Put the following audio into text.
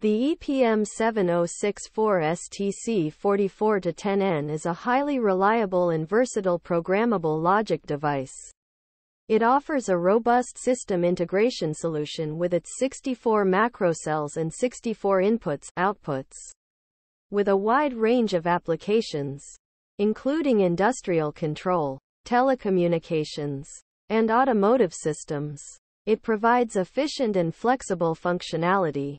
The EPM 7064 STC 44-10N is a highly reliable and versatile programmable logic device. It offers a robust system integration solution with its 64 macrocells and 64 inputs, outputs, with a wide range of applications, including industrial control, telecommunications, and automotive systems. It provides efficient and flexible functionality,